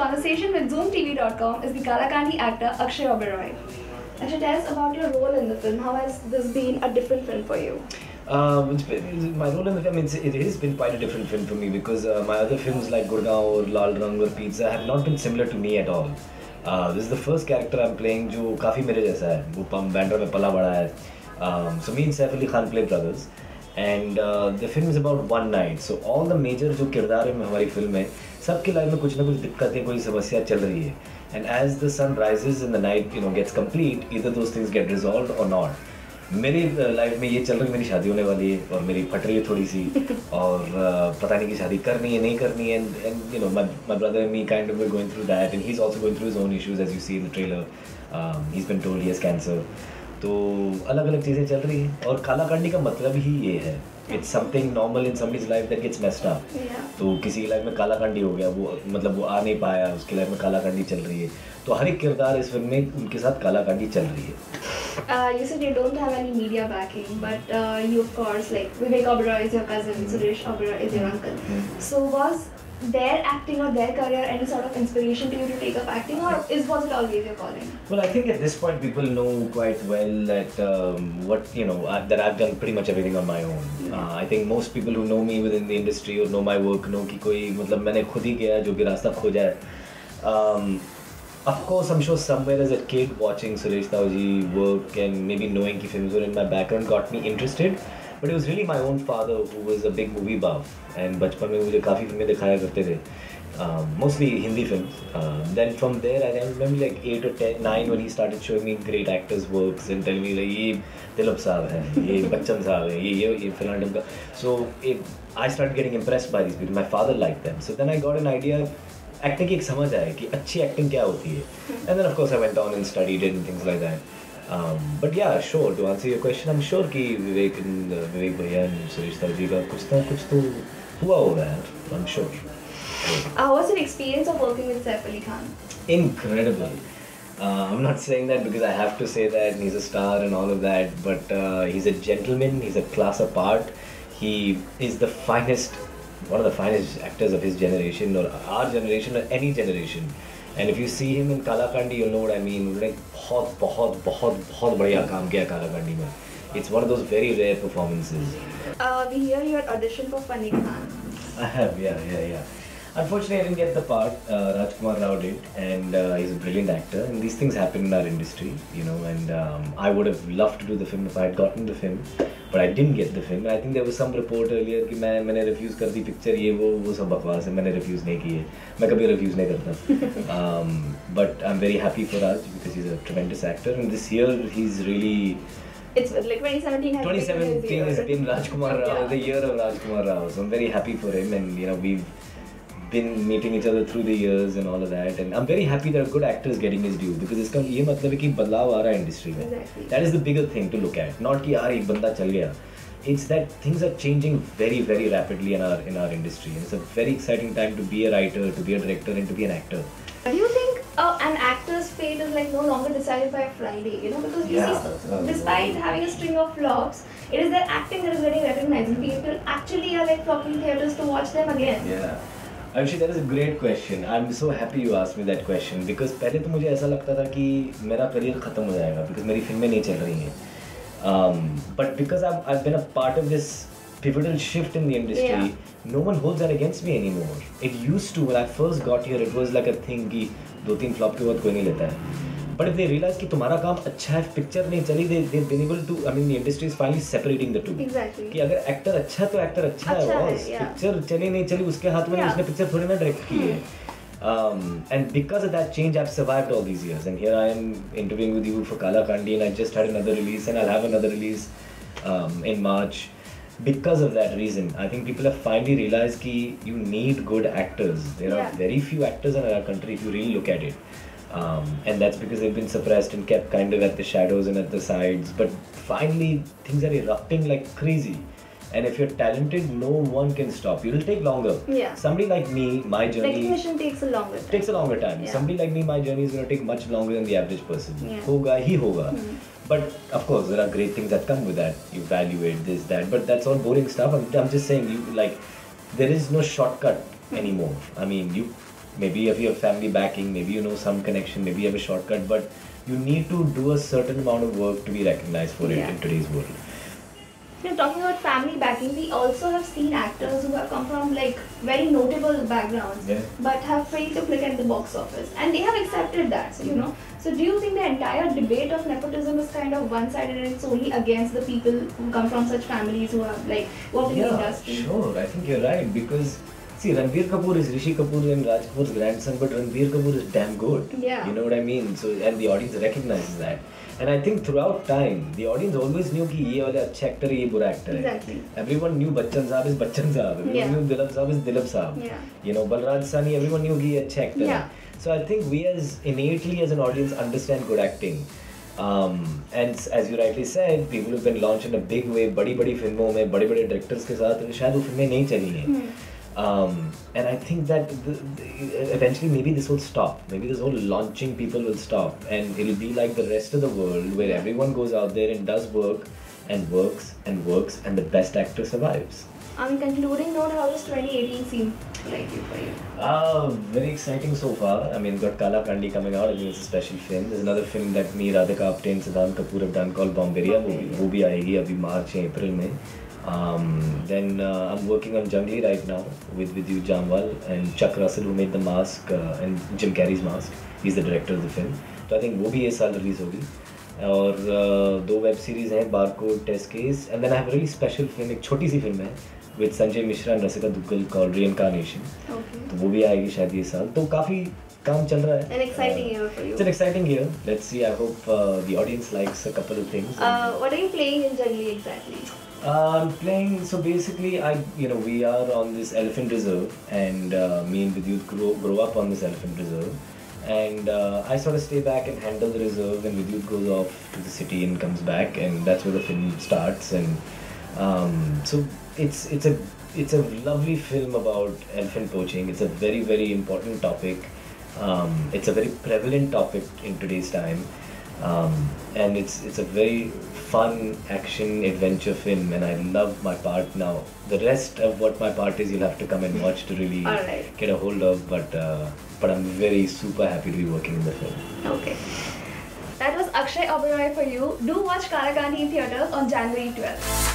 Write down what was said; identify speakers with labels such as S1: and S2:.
S1: conversation with ZoomTV.com is the Kaalakaandi actor Akshay Oberoi. Akshay, tell us about your role in the film. How has this been a different film for you?
S2: Um, been, my role in the film, it's, it has been quite a different film for me because uh, my other films like Gurgaon or Lal Rang or Pizza have not been similar to me at all. Uh, this is the first character I'm playing who is काफ़ी मेरे जैसा है वो पम बैंड्रा में पला So me and mean Ali Khan Khan brothers. Play the film is about one night so all the so all the major जो किरदार है हमारी फ़िल्म है सबकी लाइफ में कुछ ना कुछ दिक्कतें कोई समस्या चल रही है। And as the sun rises in the night you know gets complete इधर those थिंग्स गेट resolved और नॉट मेरी लाइफ में ये चल रही मेरी शादी होने वाली है और मेरी फट रही है थोड़ी सी और uh, पता नहीं कि शादी करनी है नहीं करनी है। And and you know my brother and me kind of going through that and he is also going through his own issues as you see in the trailer he is been told he has cancer तो अलग अलग चीज़ें चल रही हैं। और काला कांडी का मतलब ही ये है। It's something normal in somebody's life that gets messed
S1: up
S2: तो किसी की लाइफ में काला कांडी हो गया वो मतलब वो आ नहीं पाया उसकी लाइफ में काला कांडी चल रही है। तो हर एक किरदार इस फ़िल्म में उनके साथ काला कांडी चल रही है।
S1: You said you don't have any media backing, but uh, you of course like Vivek Oberoi is your cousin, Suresh Oberoi is your uncle. So was their acting or their career any sort of inspiration to you to take up acting or is was it always your calling?
S2: Well i think at this point people know quite well that um, what you know I, that i've done pretty much everything on my own. Hmm. Uh, i think most people who know me within the industry or know my work know ki koi matlab maine khud hi kiya jo bhi rasta khoja hai um, of course i'm sure somewhere as a kid watching suresh tauji work and maybe knowing ki films were in my background got me interested. But it was really my own father who was a big movie buff and बचपन में मुझे काफ़ी फिल्में दिखाया करते थे. Um, mostly Hindi films. Um, then from there, I remember like eight or ten, nine when he started showing me great actors' works and telling me like ये दिलीप साहब है, ये बच्चन साहब है, ये ये ये फलाना ढमका. So it, I started getting impressed by these people. My father liked them. So then I got an idea. Acting की एक समझ आया कि अच्छी एक्टिंग क्या होती है and then of course I went on and studied and things like that but या sure to answer your question I am sure कि विवेक विवेक भैया एंड सुरेश जी का कुछ ना कुछ तो हुआ होगा यार I am sure
S1: Uh, what's your experience of working with Saif Ali Khan?
S2: incredible. Uh, I'm not saying that because I have to say that and he's a star and all of that, but uh, he's a gentleman, he's a class apart. He is the finest, one of the finest actors of his generation or our generation or any generation. And if you see him in Kaalakaandi you know what I mean उन्होंने बहुत बहुत बहुत बहुत बढ़िया काम किया कालाकांडी में it's one of those very rare performances
S1: we We hear your audition for Fanney Khan
S2: I have, yeah, yeah, yeah. Unfortunately, I didn't get the part. Uh, Rajkumar Rao did, and uh, he's a brilliant actor. And these things happen in our industry, you know. And um, I would have loved to do the film if I had gotten the film. But I didn't get the film I think there was some report earlier कि मैं मैंने refuse कर दी picture ये वो वो सब बकवास है मैंने रिफ्यूज़ नहीं किए मैं कभी रिफ्यूज़ नहीं करता but I am very happy for आज because is a tremendous actor in this year he is really
S1: It's like 2017 has
S2: 2017
S1: been
S2: has been Rajkumar Rao,
S1: yeah.
S2: the year of Rajkumar Rao. So I'm very happy for him, and you know we've been meeting each other through the years and all of that. And I'm very happy that a good actor is getting his due because इसका ये मतलब है कि बदलाव आ रहा है industry में.
S1: Exactly.
S2: That is the bigger thing to look at. Not कि यार एक बंदा चल गया. It's that things are changing very very rapidly in our in our industry. And it's a very exciting time to be a writer, to be a director, and to be an actor.
S1: Do you think uh, an actor's fate is like no longer decided by a Friday? You know, because you
S2: Yeah.
S1: see, so-
S2: Uh,
S1: despite having a string of flops, it is their acting that is getting recognized, and people actually are like flocking theaters to watch them again.
S2: Yeah. अंशी that is a great question I am so happy you ask me that question because पहले तो मुझे ऐसा लगता था कि मेरा career खत्म हो जाएगा बिकॉज़ मेरी फ़िल्में नहीं चल रही हैं। But because I I been a part of this pivotal shift in the industry no one hold that against me any more it use to I first got your it was like a thing कि दो तीन flop के बाद कोई नहीं लेता है। But if they realize कि तुम्हारा काम अच्छा है, पिक्चर नहीं चली, they they've been able to. I mean, the industry is finally separating the two.
S1: Exactly.
S2: कि अगर एक्टर अच्छा तो एक्टर अच्छा,
S1: अच्छा
S2: है
S1: है,
S2: बॉस पिक्चर चली नहीं चली उसके हाथ में
S1: Yeah.
S2: उसने पिक्चर थोड़ी ना डायरेक्ट की है um, and because of that change I've survived all these years and here I am interviewing with you for Kala Kandi and I just had another release and I'll have another release um, in March because of that reason I think people have finally realized कि you need good actors there
S1: Yeah.
S2: are very few actors in our country if you really look at it um, and that's because they've been suppressed and kept kind of at the shadows and at the sides. But finally things are erupting like crazy. And if you're talented no one can stop you. It'll take longer.
S1: Yeah.
S2: somebody like me my journey
S1: Recognition takes a longer time.
S2: takes a longer time.
S1: Yeah.
S2: somebody like me my journey is going to take much longer than the average person.
S1: Yeah.
S2: hoga hi hoga.
S1: Hmm.
S2: but of course there are great things that come with that. You evaluate this that. But that's all boring stuff. I'm, I'm just saying you like there is no shortcut anymore. I mean you maybe if you have family backing, maybe you know some connection, maybe you have a shortcut, but you need to do a certain amount of work to be recognized for it in today's world.
S1: You know, talking about family backing, we also have seen actors who have come from like very notable backgrounds,
S2: Yeah.
S1: but have failed to click at the box office, and they have accepted that. So, you know, so do you think the entire debate of nepotism is kind of one-sided and it's only against the people who come from such families who have like worked in the
S2: Yeah,
S1: industry?
S2: sure. I think you're right because see, Ranbir Kapoor is Rishi Kapoor and Raj Kapoor's grandson, but Ranbir Kapoor is damn good.
S1: Yeah.
S2: You know what I mean? So and the audience recognizes that. And I think throughout time, the audience always knew कि ये वाला अच्छा actor है, ये बुरा actor है.
S1: Exactly.
S2: Everyone knew Bachchan Saab is Bachchan Saab. Everyone
S1: Yeah.
S2: knew Dilip Saab is Dilip Saab.
S1: Yeah.
S2: You know, Balraj Sani, everyone knew कि ये अच्छा actor
S1: Yeah.
S2: है. So I think we as innately as an audience understand good acting. Um, and s- as you rightly said, people have been launched in a big way. बड़ी बड़ी फिल्मों में बड़े बड़े directors के साथ शायद वो फिल्में नहीं चली हैं.
S1: Hmm.
S2: Um, and I think that the, the, eventually maybe this will stop. Maybe this whole launching people will stop, and it'll be like the rest of the world where everyone goes out there and does work, and works and works, and the best actor survives.
S1: On concluding note, how does 2018 seem like you for you?
S2: Uh, very exciting so far. I mean, got Kaalakaandi coming out. I think it's a special film. There's another film that me, Radhika Apte, and Siddhant Kapoor have done called Bombairiya. Okay. वो भी आएगी अभी मार्च April April Um, then uh, I'm working on Jungli right now with with you Jamwal and Chuck Russell who made the mask uh, and Jim Carrey's mask. He's the director of the film. तो I think वो भी इस साल release होगी. और uh, दो web series हैं barcode test case and then I have really special film एक छोटी सी फ़िल्म है with Sanjay Mishra and Rasika Duggal called reincarnation
S1: Okay.
S2: तो वो भी आएगी शायद ये साल तो काफ़ी काम चल रहा है
S1: An exciting uh, year for you.
S2: It's an exciting year. Let's see. I hope uh, the audience likes a couple of things.
S1: Uh, what are you playing in Jungli exactly?
S2: I'm playing. So basically, I you know we are on this elephant reserve, and uh, me and Vidyut grow grow up on this elephant reserve, and uh, I sort of stay back and handle the reserve, and Vidyut goes off to the city and comes back, and that's where the film starts, and um, so it's it's a it's a lovely film about elephant poaching. It's a very very important topic. Um, it's a very prevalent topic in today's time, um, and it's it's a very fun action adventure film, and I love my part. Now the rest of what my part is, you'll have to come and watch to really
S1: Alright.
S2: get a hold of. But uh, but I'm very super happy to be working in the film.
S1: Okay. That was Akshay Oberoi for you. Do watch Kaalakaandi in theaters on January 12th.